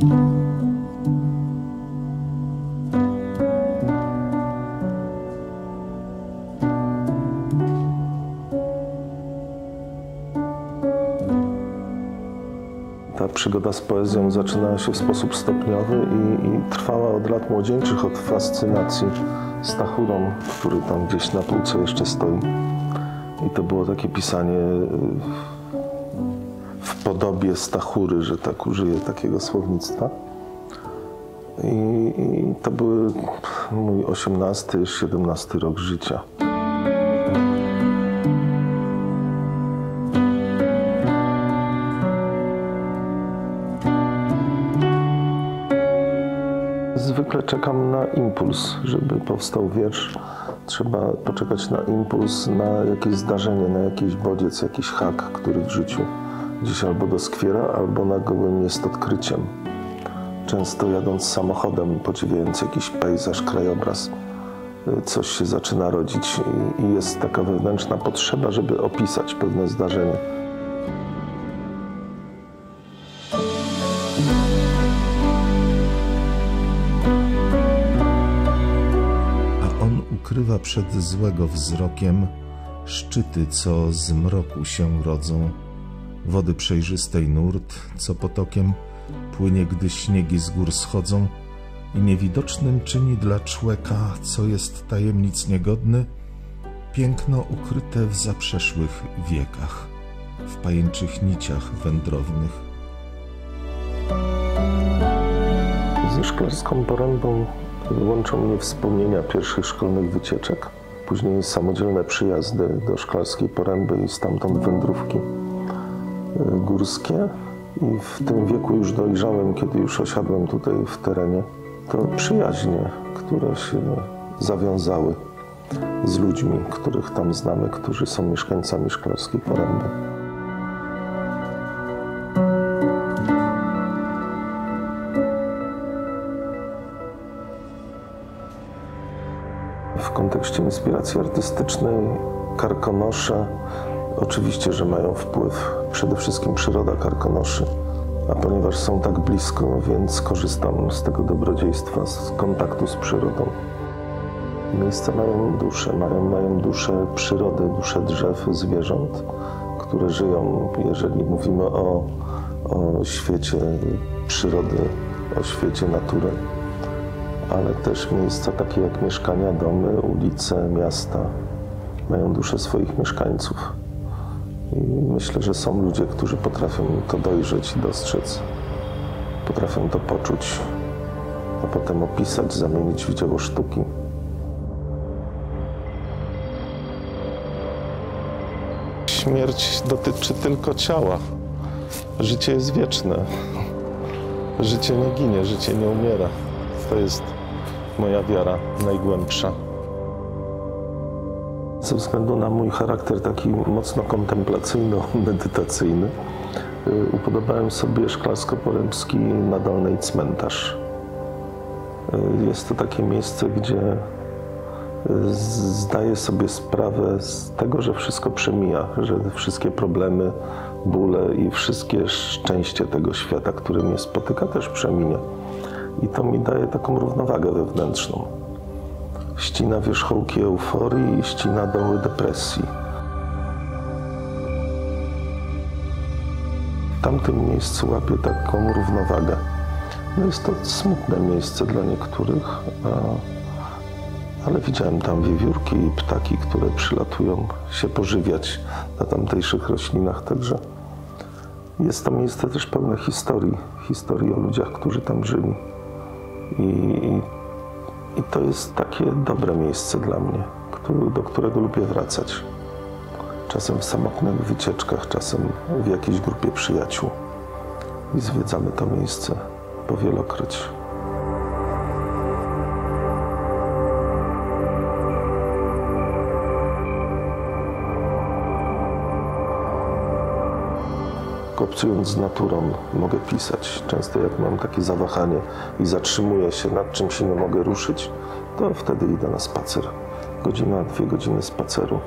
Ta przygoda z poezją zaczynała się w sposób stopniowy i, i trwała od lat młodzieńczych, od fascynacji Stachurą, który tam gdzieś na półce jeszcze stoi. I to było takie pisanie y, podobie Stachury, że tak użyję takiego słownictwa. I, i to były mój 18, 17 rok życia. Zwykle czekam na impuls, żeby powstał wiersz. Trzeba poczekać na impuls, na jakieś zdarzenie, na jakiś bodziec, jakiś hak, który w życiu gdzieś albo doskwiera, albo nagłym jest odkryciem. Często jadąc samochodem, podziwiając jakiś pejzaż, krajobraz, coś się zaczyna rodzić i jest taka wewnętrzna potrzeba, żeby opisać pewne zdarzenie. a on ukrywa przed złego wzrokiem szczyty, co z mroku się rodzą, wody przejrzystej nurt, co potokiem płynie, gdy śniegi z gór schodzą i niewidocznym czyni dla człeka, co jest tajemnic niegodny, piękno ukryte w zaprzeszłych wiekach, w pajęczych niciach wędrownych. Ze szklarską porębą łączą mnie wspomnienia pierwszych szkolnych wycieczek, później samodzielne przyjazdy do szklarskiej poręby i stamtąd wędrówki górskie. I w tym wieku już dojrzałem, kiedy już osiadłem tutaj w terenie, to przyjaźnie, które się zawiązały z ludźmi, których tam znamy, którzy są mieszkańcami szklarskiej poręby. W kontekście inspiracji artystycznej Karkonosze oczywiście, że mają wpływ. Przede wszystkim przyroda Karkonoszy, a ponieważ są tak blisko, więc korzystam z tego dobrodziejstwa, z kontaktu z przyrodą. Miejsca mają duszę, mają, mają duszę przyrody, duszę drzew, zwierząt, które żyją, jeżeli mówimy o, o świecie przyrody, o świecie natury. Ale też miejsca takie jak mieszkania, domy, ulice, miasta. Mają duszę swoich mieszkańców. I myślę, że są ludzie, którzy potrafią to dojrzeć i dostrzec, potrafią to poczuć, a potem opisać, zamienić w dzieło sztuki. Śmierć dotyczy tylko ciała. Życie jest wieczne. Życie nie ginie, życie nie umiera. To jest moja wiara najgłębsza. Ze względu na mój charakter taki mocno kontemplacyjno-medytacyjny, y, upodobałem sobie Szklarsko-Porębski Nadolnej Cmentarz. Y, Jest to takie miejsce, gdzie y, zdaję sobie sprawę z tego, że wszystko przemija, że wszystkie problemy, bóle i wszystkie szczęście tego świata, który mnie spotyka, też przeminie. I to mi daje taką równowagę wewnętrzną. Ścina wierzchołki euforii i ścina doły depresji. W tamtym miejscu łapię taką równowagę. No jest to smutne miejsce dla niektórych, ale widziałem tam wiewiórki i ptaki, które przylatują się pożywiać na tamtejszych roślinach, także jest to miejsce też pełne historii, historii o ludziach, którzy tam żyli. I, i, I to jest takie dobre miejsce dla mnie, do którego lubię wracać. Czasem w samotnych wycieczkach, czasem w jakiejś grupie przyjaciół. I zwiedzamy to miejsce powielokroć. Obcując z naturą, mogę pisać. Często jak mam takie zawahanie i zatrzymuję się nad czymś i nie mogę ruszyć, to wtedy idę na spacer. Godzina, dwie godziny spaceru.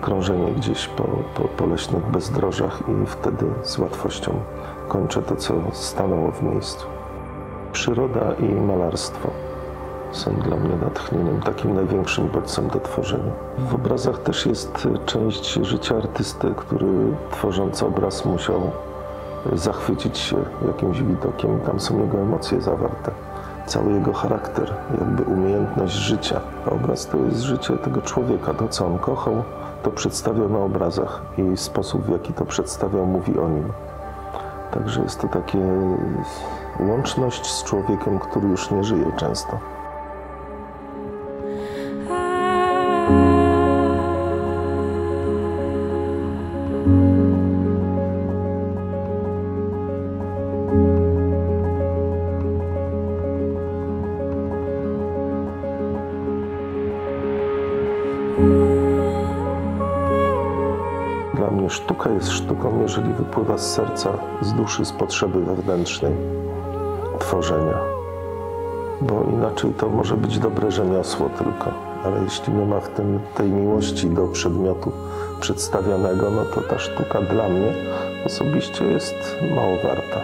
Krążenie gdzieś po, po, po leśnych bezdrożach i wtedy z łatwością kończę to, co stanęło w miejscu. Przyroda i malarstwo są dla mnie natchnieniem, takim największym bodźcem do tworzenia. W obrazach też jest część życia artysty, który tworząc obraz musiał zachwycić się jakimś widokiem. Tam są jego emocje zawarte, cały jego charakter, jakby umiejętność życia. Obraz to jest życie tego człowieka, to co on kochał, to przedstawiał na obrazach i sposób w jaki to przedstawiał mówi o nim. Także jest to takie łączność z człowiekiem, który już nie żyje często. Mnie sztuka jest sztuką, jeżeli wypływa z serca, z duszy, z potrzeby wewnętrznej tworzenia. Bo inaczej to może być dobre rzemiosło tylko, ale jeśli nie ma w tym tej miłości do przedmiotu przedstawianego, no to ta sztuka dla mnie osobiście jest mało warta.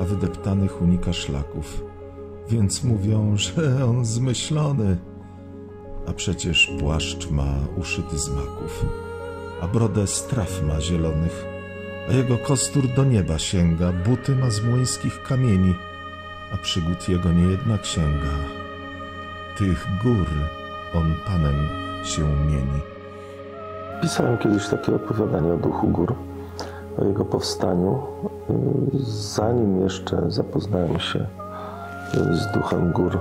A wydeptanych unika szlaków, więc mówią, że on zmyślony. A przecież płaszcz ma uszyty z maków, a brodę z traw ma zielonych, a jego kostur do nieba sięga, buty ma z młyńskich kamieni, a przygód jego niejedna księga. Tych gór on panem się mieni. Pisałem kiedyś takie opowiadanie o duchu gór, o jego powstaniu, zanim jeszcze zapoznałem się z duchem gór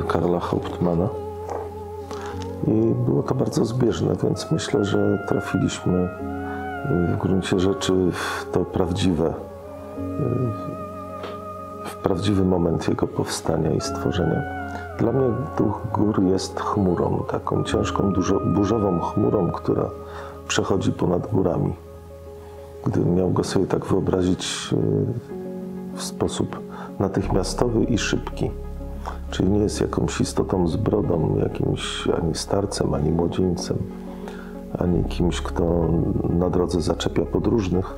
y, Karla Hauptmana. I było to bardzo zbieżne, więc myślę, że trafiliśmy w gruncie rzeczy w to prawdziwe, w prawdziwy moment jego powstania i stworzenia. Dla mnie duch gór jest chmurą, taką ciężką, dużo, burzową chmurą, która przechodzi ponad górami. Gdybym miał go sobie tak wyobrazić w sposób natychmiastowy i szybki. Czyli nie jest jakąś istotą z brodą, jakimś ani starcem, ani młodzieńcem, ani kimś, kto na drodze zaczepia podróżnych.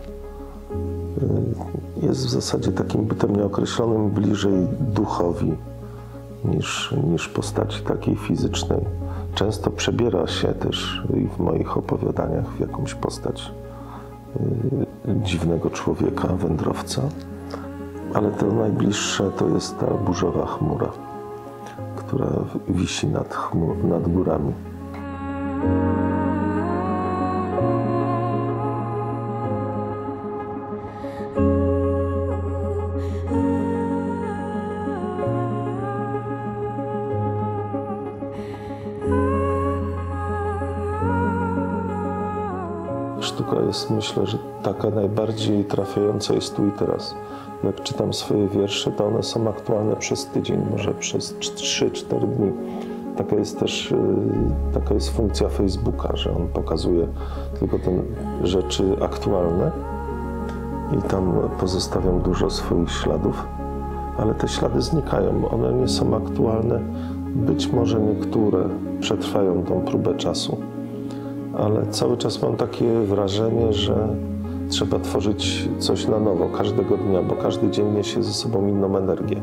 Jest w zasadzie takim bytem nieokreślonym, bliżej duchowi niż, niż postaci takiej fizycznej. Często przebiera się też w moich opowiadaniach w jakąś postać dziwnego człowieka, wędrowca, ale to najbliższe to jest ta burzowa chmura która wisi nad, chmur, nad górami. Sztuka jest, myślę, że taka najbardziej trafiająca jest tu i teraz jak czytam swoje wiersze, to one są aktualne przez tydzień, może przez 3-4 dni. Taka jest też y, taka jest funkcja Facebooka, że on pokazuje tylko te rzeczy aktualne i tam pozostawiam dużo swoich śladów, ale te ślady znikają. One nie są aktualne. Być może niektóre przetrwają tą próbę czasu, ale cały czas mam takie wrażenie, że Trzeba tworzyć coś na nowo każdego dnia, bo każdy dzień niesie ze sobą inną energię.